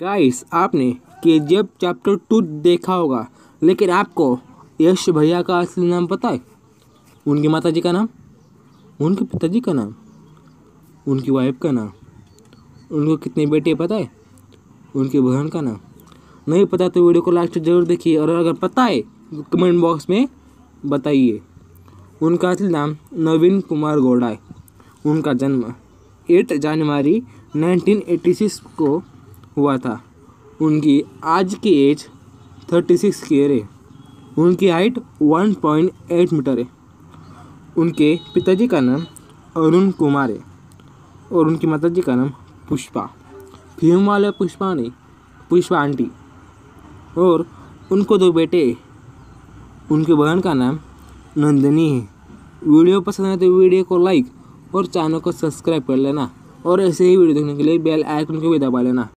Guys आपने के जी F chapter two देखा होगा, लेकिन आपको यश भैया का असली नाम पता है? उनकी माता जी का नाम? उनके पिताजी का नाम? उनकी वाइफ का नाम? उनको कितने बेटे पता है? उनकी बहन का नाम? नहीं पता तो वीडियो को लास्ट ज़रूर देखिए, और अगर पता है तो कमेंट बॉक्स में बताइए। उनका असली नाम नवीन कुमार गौड़ा है। उनका जन्म 8 जनवरी 1986 को हुआ था। उनकी आज की एज 36 ईयर है। उनकी हाइट 1.8 मीटर है। उनके पिताजी का नाम अरुण कुमार है और उनकी माताजी का नाम पुष्पा। फ़िल्म वाले पुष्पा नहीं, पुष्पा आंटी। और उनको दो बेटे उनकी बहन का नाम नंदनी है। वीडियो पसंद है तो वीडियो को लाइक और चैनल को सब्सक्राइब कर लेना और ऐसे ही वीडियो देखने के लिए बेल आइकन को भी दबा लेना।